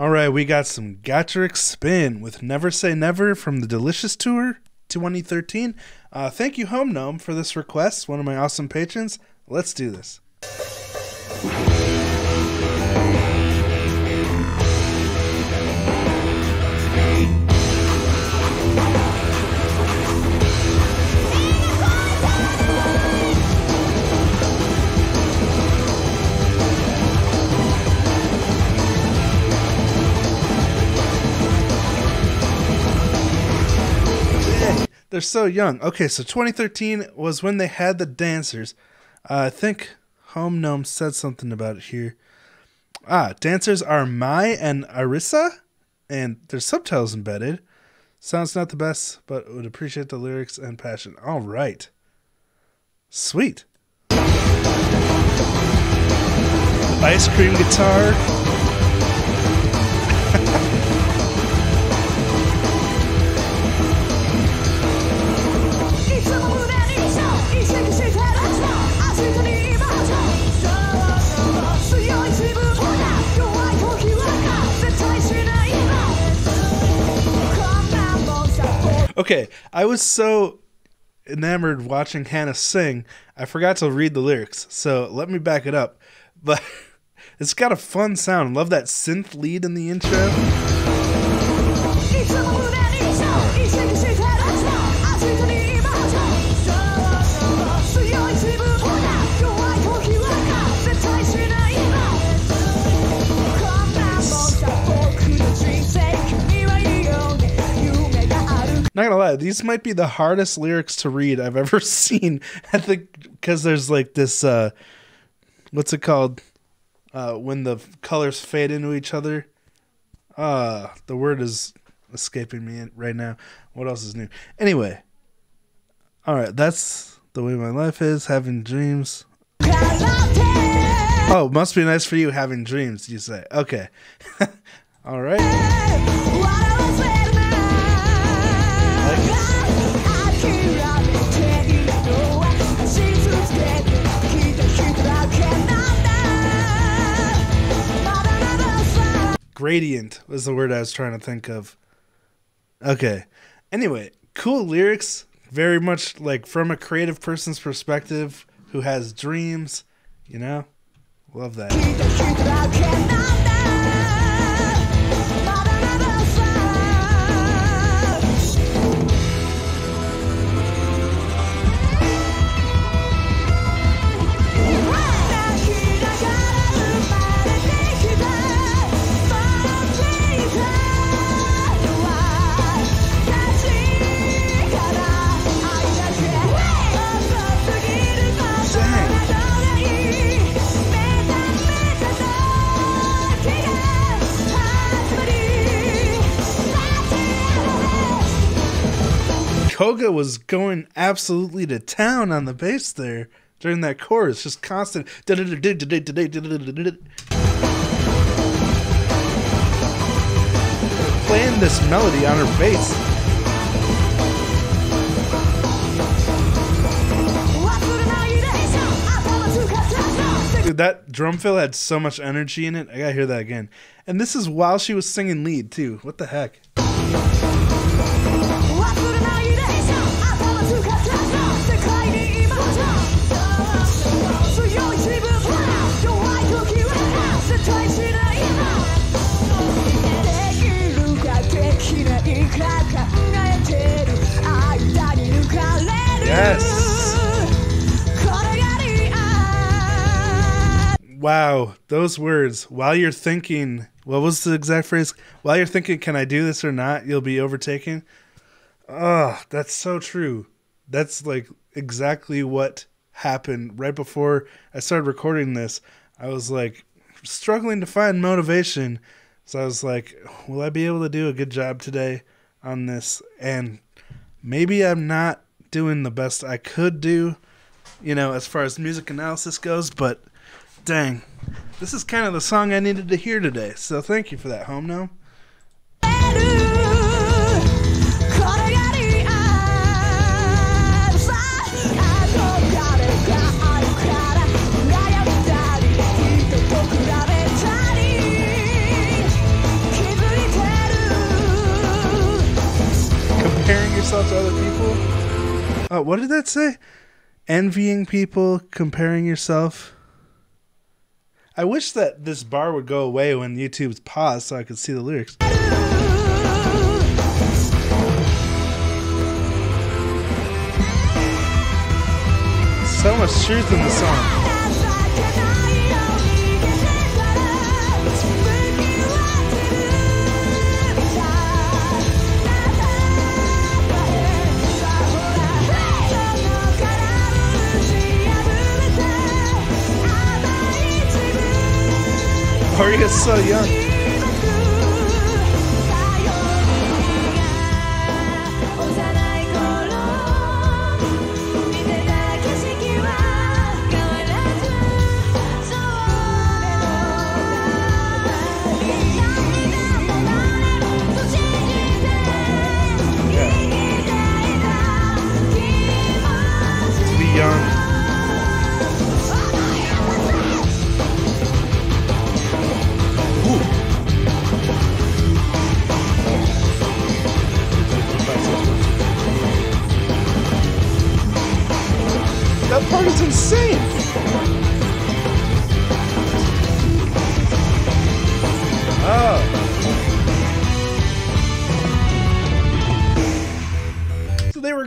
All right, we got some Gacharic Spin with Never Say Never from the Delicious Tour 2013. Uh, thank you, Home Gnome, for this request, one of my awesome patrons. Let's do this. They're so young. Okay, so 2013 was when they had the dancers. Uh, I think Home Gnome said something about it here. Ah, dancers are Mai and Arisa, and there's subtitles embedded. Sounds not the best, but would appreciate the lyrics and passion. All right. Sweet. Ice cream guitar. Okay, I was so enamored watching Hana sing, I forgot to read the lyrics. So let me back it up. But it's got a fun sound. Love that synth lead in the intro. Not gonna lie, these might be the hardest lyrics to read I've ever seen. I think because there's like this, uh, what's it called? Uh, when the colors fade into each other. Uh, the word is escaping me right now. What else is new? Anyway, all right, that's the way my life is. Having dreams. Oh, must be nice for you having dreams. You say okay. all right. Gradient was the word I was trying to think of. Okay. Anyway, cool lyrics. Very much like from a creative person's perspective who has dreams, you know? Love that. Koga was going absolutely to town on the bass there during that chorus, just constant. Playing this melody on her bass. Dude, that drum fill had so much energy in it. I gotta hear that again. And this is while she was singing lead, too. What the heck? Wow, those words. While you're thinking, what was the exact phrase? While you're thinking, can I do this or not? You'll be overtaken. Oh, that's so true. That's like exactly what happened right before I started recording this. I was like struggling to find motivation. So I was like, will I be able to do a good job today on this? And maybe I'm not doing the best I could do, you know, as far as music analysis goes, but Dang. This is kind of the song I needed to hear today, so thank you for that, Home Gnome. Comparing yourself to other people? Uh, what did that say? Envying people, comparing yourself. I wish that this bar would go away when YouTube's paused so I could see the lyrics. So much truth in the song. Maria's so young.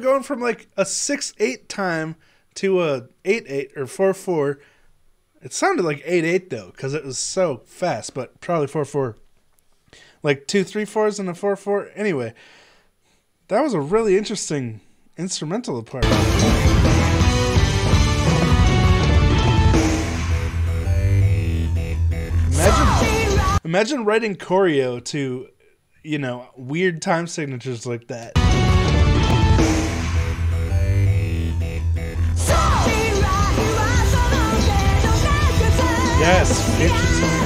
Going from like a six eight time to a eight eight or four four. It sounded like eight eight though, because it was so fast, but probably four four. Like two three fours and a four four. Anyway, that was a really interesting instrumental part. Imagine, imagine writing choreo to, you know, weird time signatures like that. Yes, future song.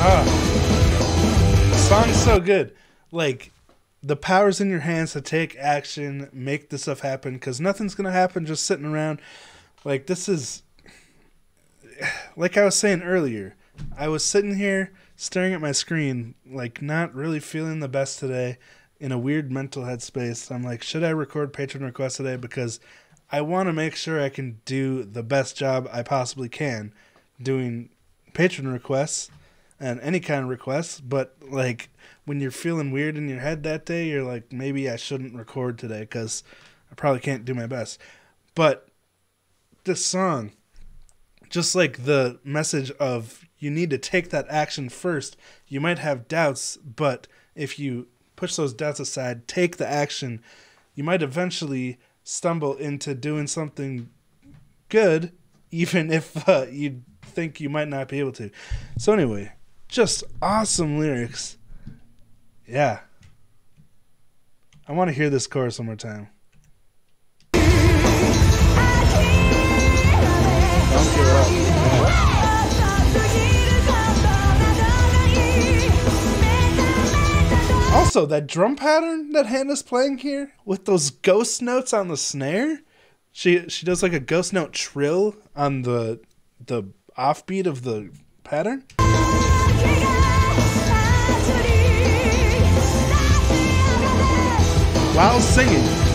Ah, song's so good. Like the power's in your hands to take action, make this stuff happen. Because nothing's gonna happen just sitting around. Like this is, like I was saying earlier. I was sitting here staring at my screen, like not really feeling the best today, in a weird mental headspace. I'm like, should I record patron requests today? Because I want to make sure I can do the best job I possibly can doing patron requests and any kind of requests. But like when you're feeling weird in your head that day, you're like, maybe I shouldn't record today because I probably can't do my best. But this song, just like the message of you need to take that action first. You might have doubts, but if you push those doubts aside, take the action, you might eventually stumble into doing something good, even if uh, you think you might not be able to. So, anyway, just awesome lyrics. Yeah. I want to hear this chorus one more time. Also, that drum pattern that Hana's playing here with those ghost notes on the snare, she she does like a ghost note trill on the the offbeat of the pattern. While singing.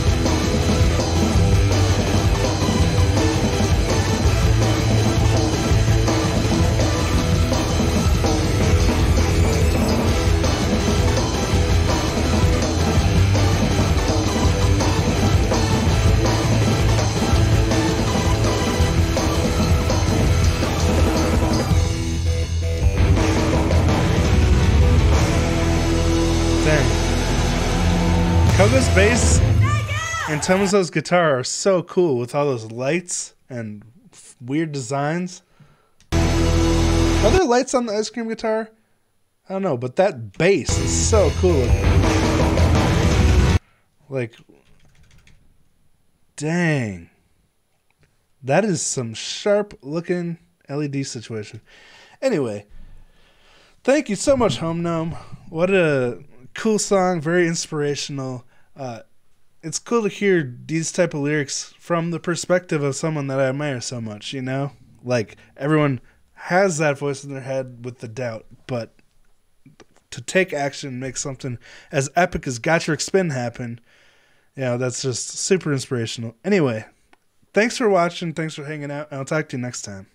Dang. Bass and Tomozo's guitar are so cool with all those lights and weird designs. Are there lights on the ice cream guitar? I don't know, but that bass is so cool looking. Like, dang. That is some sharp looking LED situation. Anyway, thank you so much, Home Gnome. what a cool song, very inspirational. Uh, it's cool to hear these type of lyrics from the perspective of someone that I admire so much. You know, like everyone has that voice in their head with the doubt, but to take action, make something as epic as "Gacharic Spin" happen. You know, that's just super inspirational. Anyway, thanks for watching. Thanks for hanging out. And I'll talk to you next time.